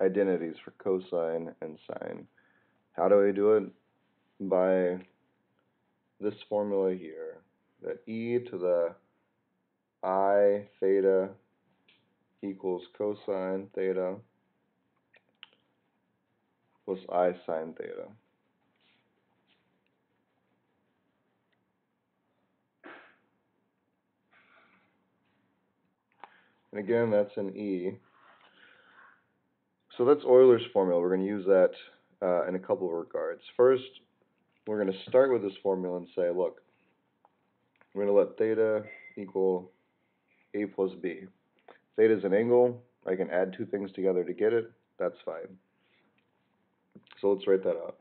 identities for cosine and sine. How do I do it? By this formula here, that e to the i theta equals cosine theta plus i sine theta. And again, that's an E. So that's Euler's formula. We're going to use that uh, in a couple of regards. First, we're going to start with this formula and say, look, we're going to let theta equal A plus B. Theta is an angle. I can add two things together to get it. That's fine. So let's write that out.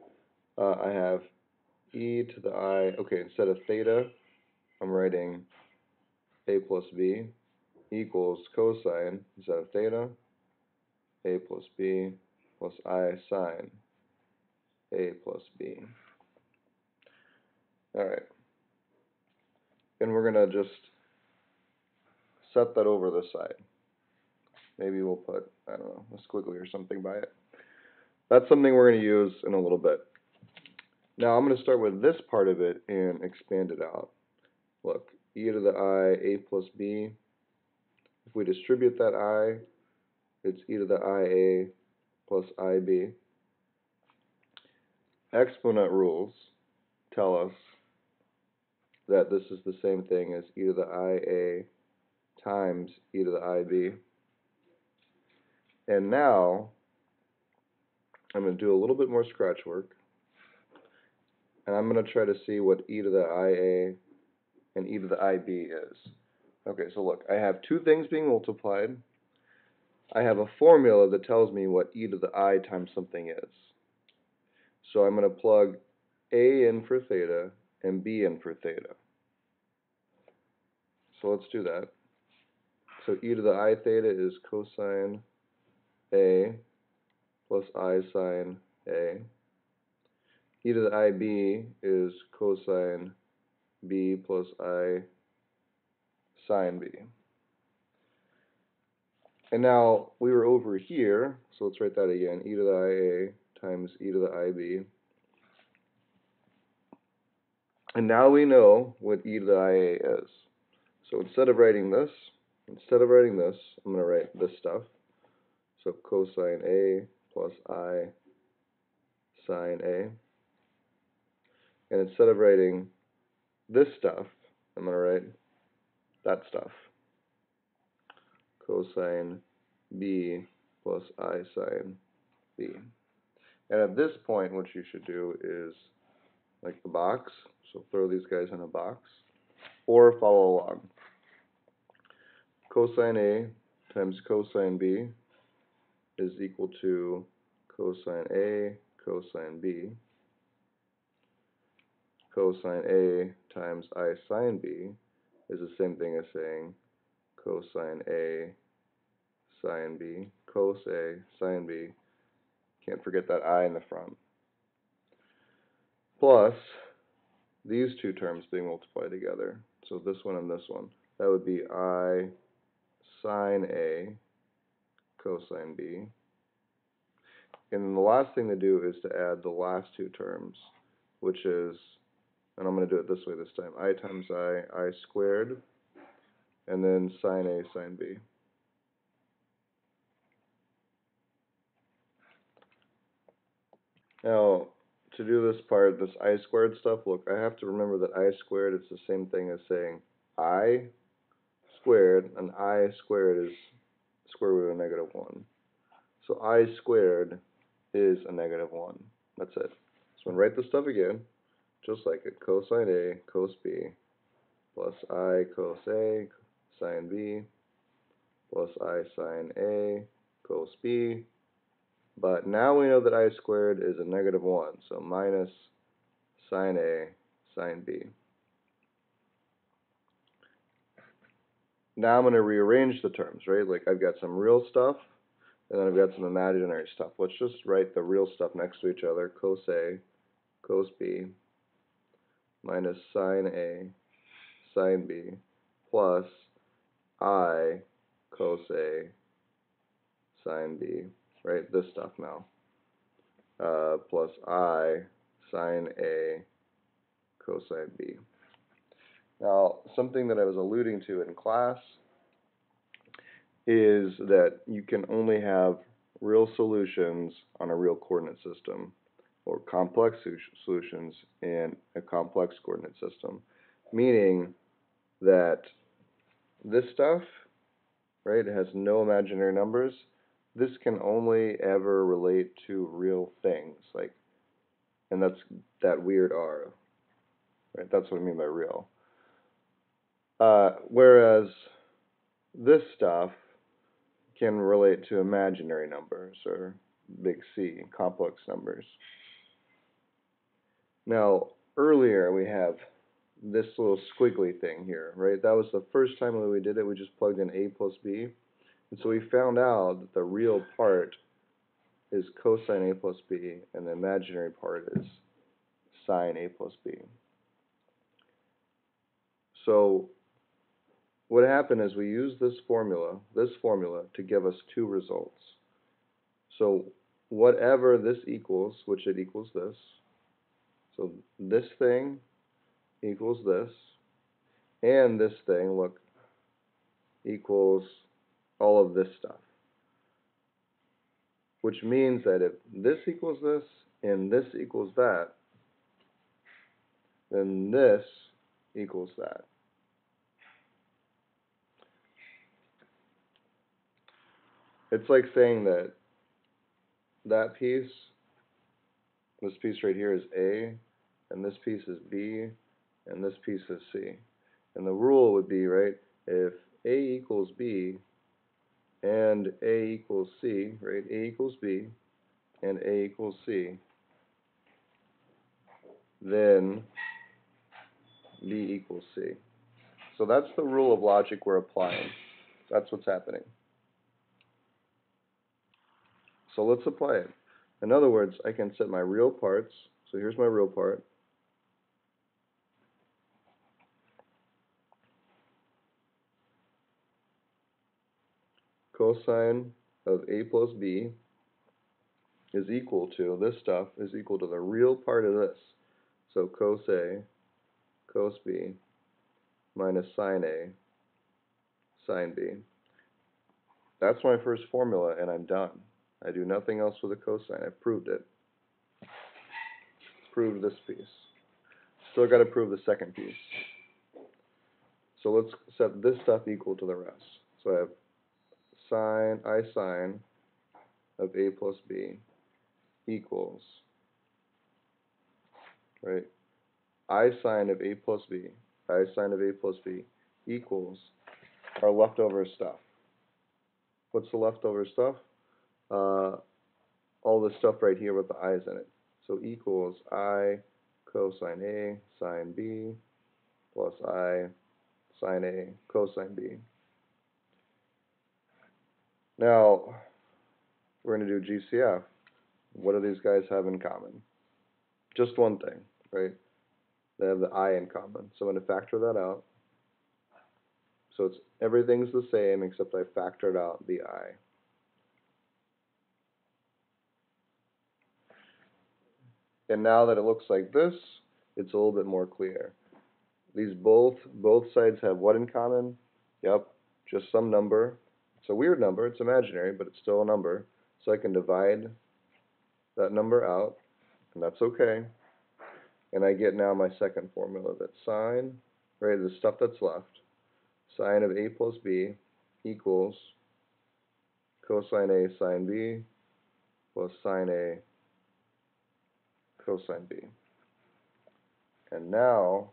Uh, I have e to the i, okay, instead of theta, I'm writing a plus b equals cosine instead of theta, a plus b plus i sine a plus b. Alright. And we're going to just set that over the side. Maybe we'll put, I don't know, a squiggly or something by it. That's something we're going to use in a little bit. Now I'm going to start with this part of it and expand it out. Look, e to the i, a plus b. If we distribute that i, it's e to the ia plus ib. Exponent rules tell us that this is the same thing as e to the ia times e to the ib. And now, I'm going to do a little bit more scratch work. And I'm going to try to see what e to the ia and e to the ib is. Okay, so look, I have two things being multiplied. I have a formula that tells me what e to the i times something is. So I'm going to plug a in for theta and b in for theta. So let's do that. So e to the i theta is cosine a plus I sine A. e to the IB is cosine B plus I sine B. And now we were over here, so let's write that again, e to the IA times e to the IB. And now we know what e to the IA is. So instead of writing this, instead of writing this, I'm going to write this stuff. So cosine A plus I sine A. And instead of writing this stuff, I'm going to write that stuff. Cosine B plus I sine B. And at this point, what you should do is like the box. So throw these guys in a box or follow along. Cosine A times cosine B is equal to cosine A cosine B. Cosine A times I sine B is the same thing as saying cosine A sine B, cos A sine B. Can't forget that I in the front. Plus these two terms being multiplied together. So this one and this one. That would be I sine A cosine b. And the last thing to do is to add the last two terms, which is, and I'm going to do it this way this time, i times i, i squared, and then sine a sine b. Now, to do this part, this i squared stuff, look, I have to remember that i squared is the same thing as saying i squared, and i squared is square root of negative 1. So i squared is a negative 1. That's it. So I'm going to write this stuff again, just like it. Cosine A, cos B, plus I cos A, sine B, plus I sine A, cos B. But now we know that I squared is a negative 1, so minus sine A, sine B. Now I'm going to rearrange the terms, right? Like I've got some real stuff, and then I've got some imaginary stuff. Let's just write the real stuff next to each other. Cos A, cos B, minus sine A, sine B, plus I cos A, sine B, right? This stuff now. Uh, plus I sine A cosine B. Now, something that I was alluding to in class is that you can only have real solutions on a real coordinate system or complex solutions in a complex coordinate system, meaning that this stuff, right, it has no imaginary numbers. This can only ever relate to real things, like, and that's that weird R, right? That's what I mean by real. Uh, whereas this stuff can relate to imaginary numbers or big C, complex numbers. Now, earlier we have this little squiggly thing here, right? That was the first time that we did it. We just plugged in A plus B. And so we found out that the real part is cosine A plus B, and the imaginary part is sine A plus B. So what happened is we used this formula, this formula, to give us two results. So whatever this equals, which it equals this, so this thing equals this, and this thing, look, equals all of this stuff. Which means that if this equals this, and this equals that, then this equals that. It's like saying that that piece, this piece right here is A, and this piece is B, and this piece is C. And the rule would be, right, if A equals B and A equals C, right, A equals B and A equals C, then B equals C. So that's the rule of logic we're applying. That's what's happening. So let's apply it. In other words, I can set my real parts. So here's my real part. Cosine of a plus b is equal to, this stuff is equal to the real part of this. So cos A, cos B, minus sine A, sine B. That's my first formula, and I'm done. I do nothing else with a cosine. I've proved it. Proved this piece. Still got to prove the second piece. So let's set this stuff equal to the rest. So I have sine, I sine of a plus b equals, right, I sine of a plus b, I sine of a plus b equals our leftover stuff. What's the leftover stuff? uh, all this stuff right here with the i's in it. So equals i cosine A sine B plus i sine A cosine B. Now, we're going to do GCF. What do these guys have in common? Just one thing, right? They have the i in common. So I'm going to factor that out. So it's everything's the same except I factored out the i. And now that it looks like this, it's a little bit more clear. These both, both sides have what in common? Yep, just some number. It's a weird number, it's imaginary, but it's still a number. So I can divide that number out, and that's okay. And I get now my second formula that sine, right, the stuff that's left, sine of a plus b equals cosine a sine b plus sine a cosine b. And now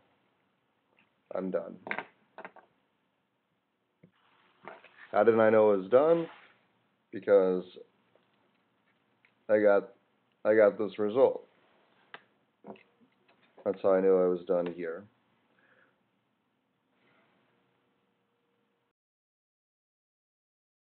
I'm done. How did I know it was done? Because I got I got this result. That's how I knew I was done here.